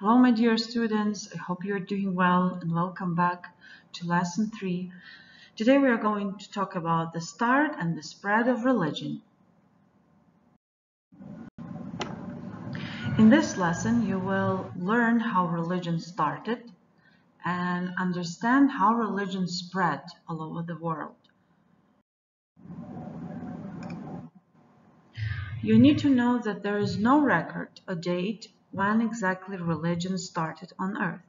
Hello, my dear students. I hope you're doing well and welcome back to lesson three. Today we are going to talk about the start and the spread of religion. In this lesson, you will learn how religion started and understand how religion spread all over the world. You need to know that there is no record, a date, when exactly religion started on earth.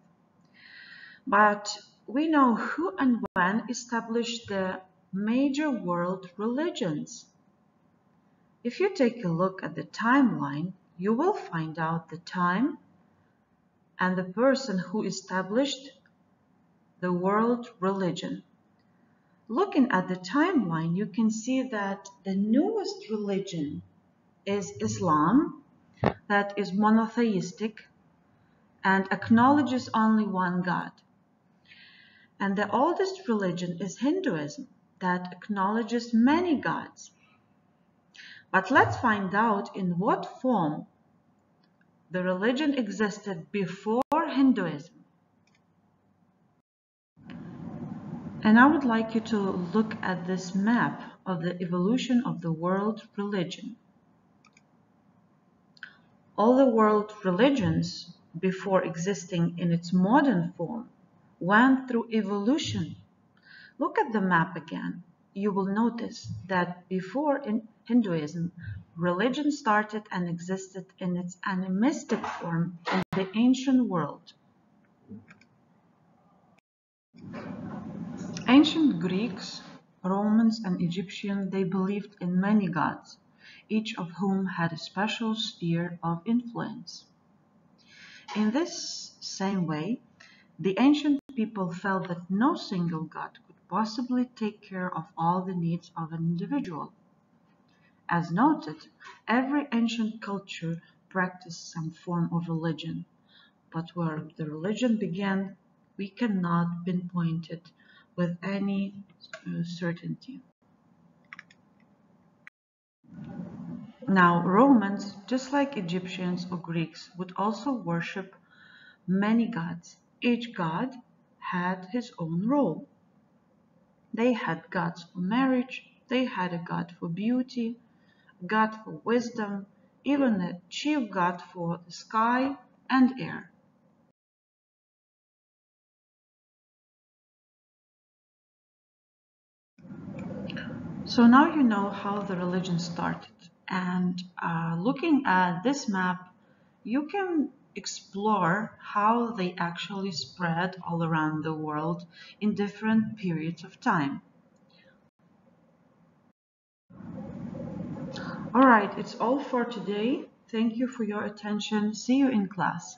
But we know who and when established the major world religions. If you take a look at the timeline, you will find out the time and the person who established the world religion. Looking at the timeline, you can see that the newest religion is Islam that is monotheistic and acknowledges only one God. And the oldest religion is Hinduism that acknowledges many gods. But let's find out in what form the religion existed before Hinduism. And I would like you to look at this map of the evolution of the world religion all the world religions before existing in its modern form went through evolution. Look at the map again. You will notice that before in Hinduism, religion started and existed in its animistic form in the ancient world. Ancient Greeks, Romans and Egyptians, they believed in many gods each of whom had a special sphere of influence. In this same way, the ancient people felt that no single god could possibly take care of all the needs of an individual. As noted, every ancient culture practiced some form of religion, but where the religion began, we cannot pinpoint it with any uh, certainty. Now, Romans, just like Egyptians or Greeks, would also worship many gods. Each god had his own role. They had gods for marriage, they had a god for beauty, a god for wisdom, even a chief god for the sky and air. So now you know how the religion started. And uh, looking at this map, you can explore how they actually spread all around the world in different periods of time. Alright, it's all for today. Thank you for your attention. See you in class.